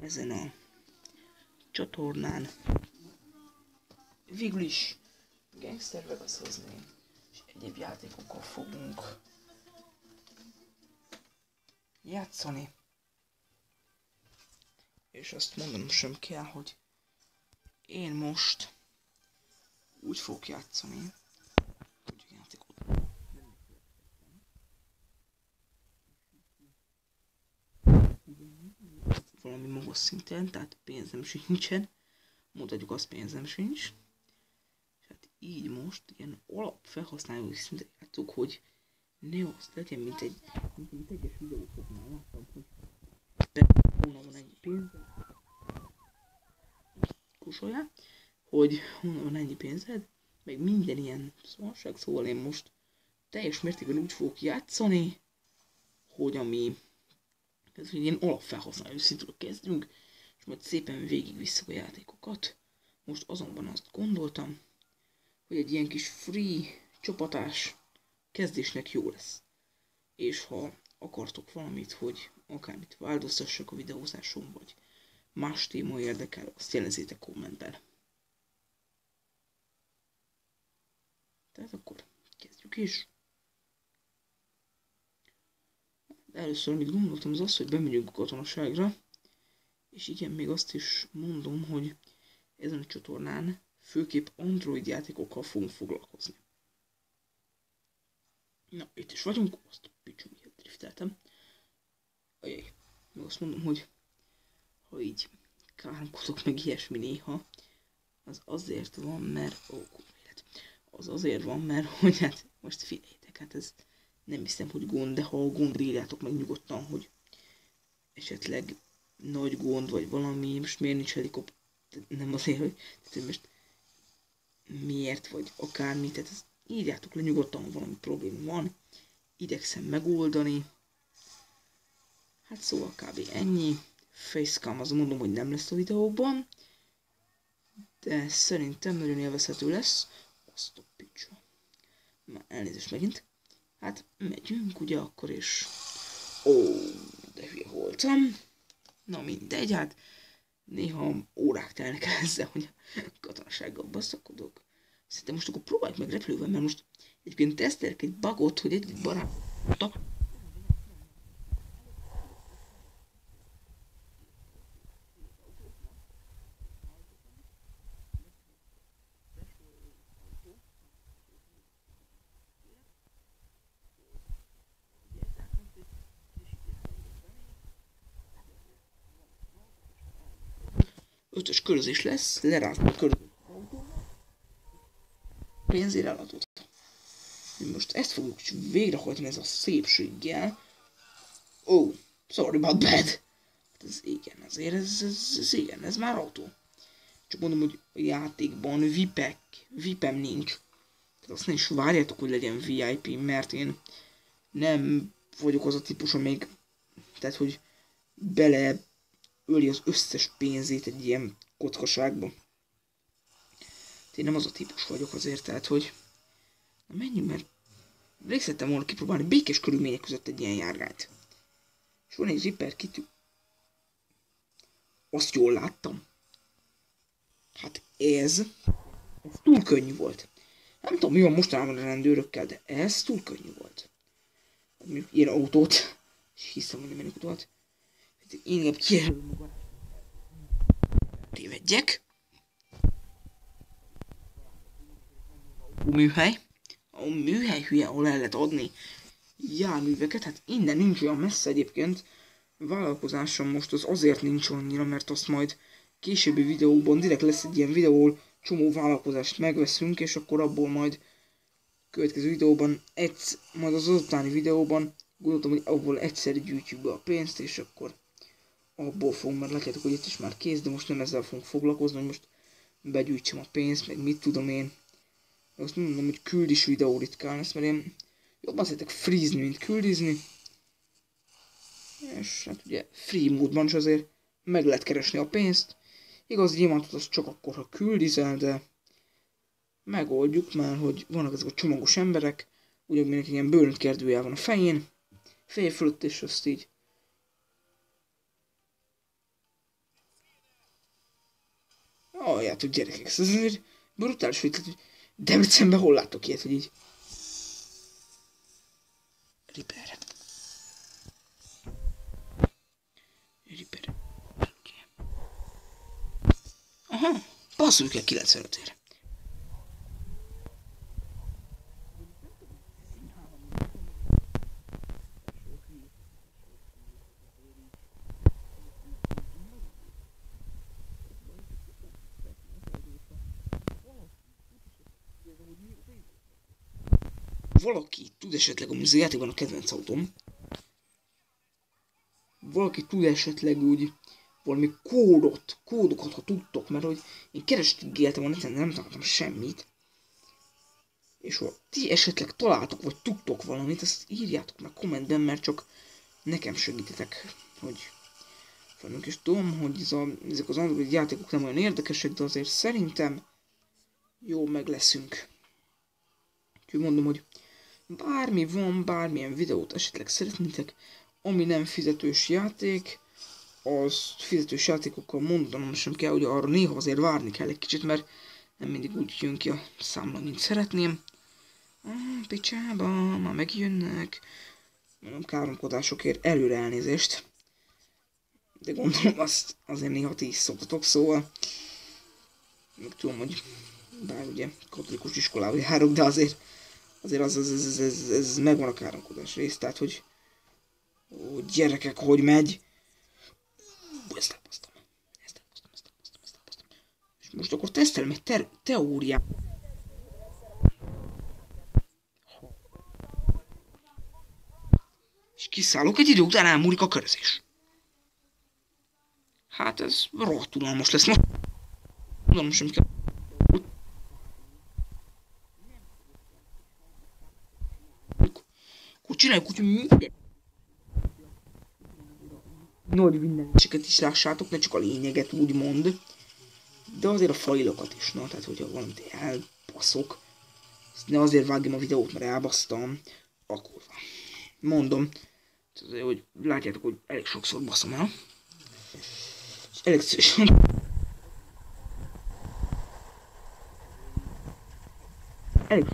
ezen a csatornán végül is Gangster Vegas hozni, és egyéb játékokkal fogunk játszani. És azt mondanom sem kell, hogy én most úgy fogok játszani, hogy a játékot valami magas szinten, tehát pénzem sincsen, mutatjuk azt pénzem sincs. És hát így most ilyen alapfelhasználói szinten játszok, hogy ne azt legyen, mint egy, mint, mint egyes videókoknál láttam, hogy honnan van ennyi pénzed, kusolja, hogy honnan van ennyi pénzed, meg minden ilyen szarság, szóval én most teljes mértékben úgy fogok játszani, hogy ami ez egy ilyen alapfelhasználó szintről kezdünk, és majd szépen végig vissza a játékokat. Most azonban azt gondoltam, hogy egy ilyen kis free csapatás kezdésnek jó lesz. És ha akartok valamit, hogy akármit változtassak a videózáson, vagy más téma érdekel, azt jelezzétek kommentben. Tehát akkor kezdjük is. Először, amit gondoltam, az az, hogy bemegyünk a katonaságra, és igen, még azt is mondom, hogy ezen a csatornán főképp Android játékokkal fogunk foglalkozni. Na, itt is vagyunk, azt picsú miatt drifteltem. Ajaj, meg azt mondom, hogy ha így káromkodok meg ilyesmi néha, az azért van, mert... Ó, kurvélet. Az azért van, mert hogy hát most figyeljétek, hát ez nem hiszem, hogy gond, de ha a gond írjátok meg nyugodtan, hogy esetleg nagy gond, vagy valami, most miért nincs helikopter, nem azért, hogy tehát most miért, vagy akármi, tehát ezt írjátok le nyugodtan, ha valami probléma van, idegszem megoldani. Hát szóval kb. ennyi. Facecam az mondom, hogy nem lesz a videóban, de szerintem nagyon élvezhető lesz. Azt a picsa. Már elnézést megint. Hát megyünk ugye akkor is. Ó, de hülye voltam. Na mindegy, hát néha órák telnek ezzel, hogy a katonasággal baszakodok. Szerintem most akkor próbáljuk meg repülővel, mert most egyébként tesztelek egy bagot, hogy egy barát ötös körözés lesz, lerázom a körözés. Pénzére eladott. Most ezt fogjuk végrehajtani ez a szépséggel. Oh, sorry about bad. Hát ez igen, azért ez, ez, ez igen, ez már autó. Csak mondom, hogy a játékban vipek, vipem nincs. Tehát azt is várjátok, hogy legyen VIP, mert én nem vagyok az a típus, amelyik, tehát hogy bele öli az összes pénzét egy ilyen kockaságba. Én nem az a típus vagyok azért, tehát hogy na menjünk, mert részletem volna kipróbálni békés körülmények között egy ilyen járgányt. És van egy zipper kitű. Azt jól láttam. Hát ez, ez túl könnyű volt. Nem tudom, mi van mostanában a rendőrökkel, de ez túl könnyű volt. Mondjuk ilyen autót, és hiszem, hogy nem utat. Inkább kijelölöm magam. Tévedjek. A műhely. A műhely hülye, ahol el lehet adni járműveket. Hát innen nincs olyan messze egyébként. Vállalkozásom most az azért nincs annyira, mert azt majd későbbi videóban direkt lesz egy ilyen videó, ahol csomó vállalkozást megveszünk, és akkor abból majd következő videóban, egy, majd az azutáni videóban gondoltam, hogy abból egyszer gyűjtjük be a pénzt, és akkor abból fogunk, mert látjátok, hogy itt is már kész, de most nem ezzel fogunk foglalkozni, hogy most begyűjtsem a pénzt, meg mit tudom én. De azt mondom, hogy küldis videó ritkán lesz, mert én jobban szeretek freezni, mint küldizni. És hát ugye free módban is azért meg lehet keresni a pénzt. Igaz, gyémántot az csak akkor, ha küldizel, de megoldjuk már, hogy vannak ezek a csomagos emberek, ugyanúgy mindenki ilyen bőrönt kerdője van a fején, feje fölött, és azt így halljátok gyerekek, ez azért brutális, hogy, Debrecenben hol láttok ilyet, hogy így... Riper. Riper. Aha, passzoljuk el 95 ére. Valaki tud esetleg, a játékban a kedvenc autóm, valaki tud esetleg úgy valami kódot, kódokat, ha tudtok, mert hogy én keresgéltem a neten, nem találtam semmit. És ha ti esetleg találtok, vagy tudtok valamit, azt írjátok meg kommentben, mert csak nekem segítetek, hogy felünk és tudom, hogy ez a, ezek az Android játékok nem olyan érdekesek, de azért szerintem jó meg leszünk. Úgyhogy mondom, hogy bármi van, bármilyen videót esetleg szeretnétek, ami nem fizetős játék, az fizetős játékokkal mondanom sem kell, hogy arra néha azért várni kell egy kicsit, mert nem mindig úgy jön ki a számla, mint szeretném. Ah, picsába, már megjönnek. Mondom, káromkodásokért előre elnézést. De gondolom azt azért néha ti is szoktatok, szóval meg tudom, hogy bár ugye katolikus iskolába járok, de azért azért az, az, ez, ez, ez megvan a káromkodás rész, tehát hogy ó, gyerekek, hogy megy. Ú, ezt elbasztam. Ezt elbasztam, ezt elbasztam, ezt elbasztam. És most akkor tesztelem egy ter- teóriát. És kiszállok, egy idő után elmúlik a körözés. Hát ez rohadt unalmas lesz most. Tudom, sem kell. Úgy, hogy minden. Nagy mindeneseket is lássátok, ne csak a lényeget úgymond. De azért a fajlokat is, na, tehát hogyha valamit elbaszok, ne azért vágjam a videót, mert elbasztam, akkor van. Mondom, hogy látjátok, hogy elég sokszor baszom el. Elég szívesen elég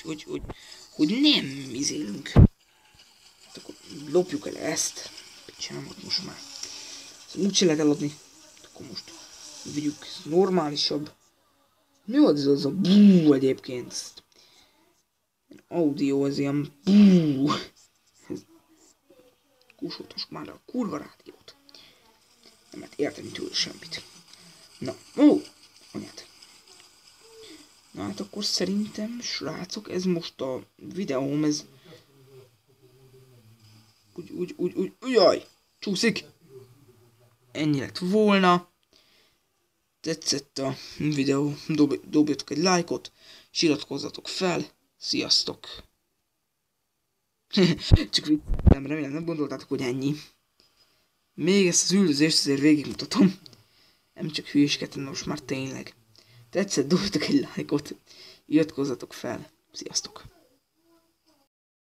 hogy, hogy, hogy nem izélünk. Hát akkor lopjuk el ezt. Picsámat most már. Ezt úgyse lehet eladni. Akkor most vigyük normálisabb. Mi volt ez az a bú egyébként? Audio, az ilyen bú. Kúsoltos már a kurva rádiót. Nem lehet érteni tőle semmit. Na, ó, anyát. Na hát akkor szerintem, srácok, ez most a videóm, ez... Úgy, úgy, úgy, úgy, jaj, csúszik. Ennyi lett volna. Tetszett a videó, Dob, dobjatok egy lájkot, és iratkozzatok fel. Sziasztok! Csak nem remélem, nem gondoltátok, hogy ennyi. Még ezt az üldözést azért végigmutatom. Nem csak hülyéskedtem, most már tényleg tetszett, dobjatok egy lájkot, iratkozzatok fel. Sziasztok!